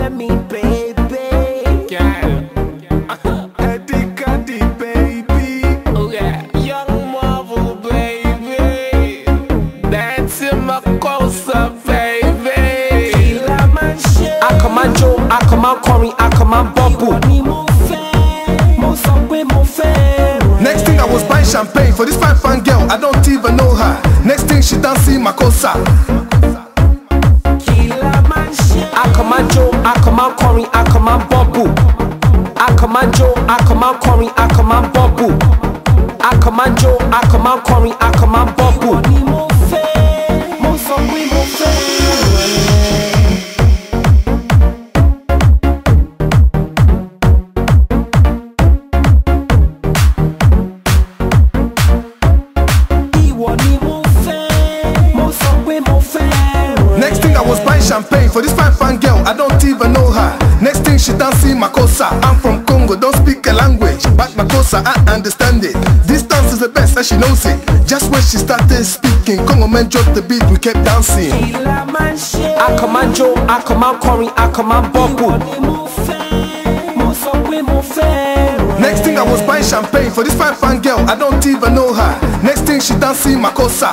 fẹ́ mi baby. Girl. Eddie Kadi, baby. Oh yeah. Young Marvel, baby. Dancing my closer, baby. Kí la máa ń ṣe? I come and Joe, I come and Corey, I come and Bubble. Ìwọ ni mo fẹ́, mo sọ pé mo fẹ́. Next thing I was buying champagne for this fine fine girl. I don't even know her. Next thing she dancing Makosa. I come and Corey, I come and Bubble. I come and Joe, I come and Corey, I come and Bubble. I come and Joe, I come and Corey, I come and Bubble. Ìwọ ni mo fẹ́, mo sọ pé mo fẹ́. Ìwọ ni mo fẹ́, mo sọ pé mo fẹ́. Next thing I was buying champagne for this fine fine girl. I'm from Congo, don't speak a language. But Makosa, I understand it. This dance is the best and she knows it. Just when she started speaking, Congo men dropped the beat, we kept dancing. Kí la máa ń ṣe? I come and Joe, I come and Corey, I come and Bubble. Ìwọ ni mo fẹ́, mo sọ pé mo fẹ́. Next thing I was buying champagne for this fine fine girl. I don't even know her. Next thing she dancing Makosa.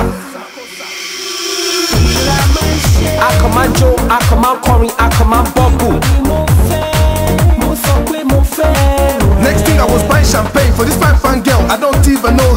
Kí la máa ń ṣe? I come and Joe, I come and Corey, I come and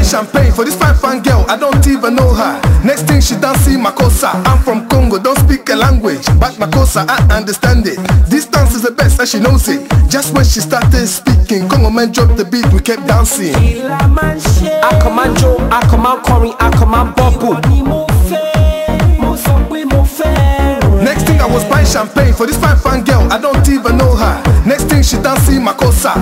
buying champagne for this fine fine girl. I don't even know her. Next thing she dancing Makosa. I'm from Congo, don't speak a language. But Makosa, I understand it. This dance is the best and she knows it. Just when she started speaking, Congo man dropped the beat, we kept dancing. Kí la máa ń ṣe? I come and Joe, I come and Corey, I come and Bubble. Ìwọ ni mo fẹ́, mo sọ pé mo fẹ́ rẹ̀. Next thing I was buying champagne for this fine fine girl. I don't even know her. Next thing she dancing Makosa.